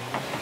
Yeah.